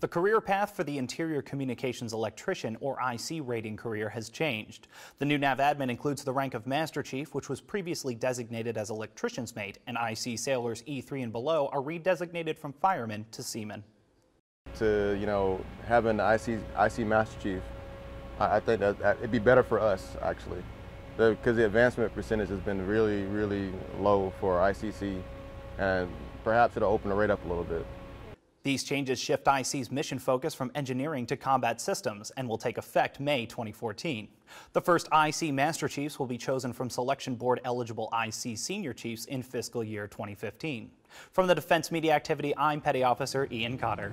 The career path for the Interior Communications Electrician, or IC rating career, has changed. The new NAVADMIN includes the rank of Master Chief, which was previously designated as Electrician's Mate, and IC sailors E3 and below are redesignated from Fireman to Seaman. To, you know, having the IC, IC Master Chief, I, I think that, that, it'd be better for us, actually. Because the, the advancement percentage has been really, really low for ICC, and perhaps it'll open the rate up a little bit. These changes shift IC's mission focus from engineering to combat systems and will take effect May 2014. The first IC Master Chiefs will be chosen from Selection Board eligible IC Senior Chiefs in fiscal year 2015. From the Defense Media Activity, I'm Petty Officer Ian Cotter.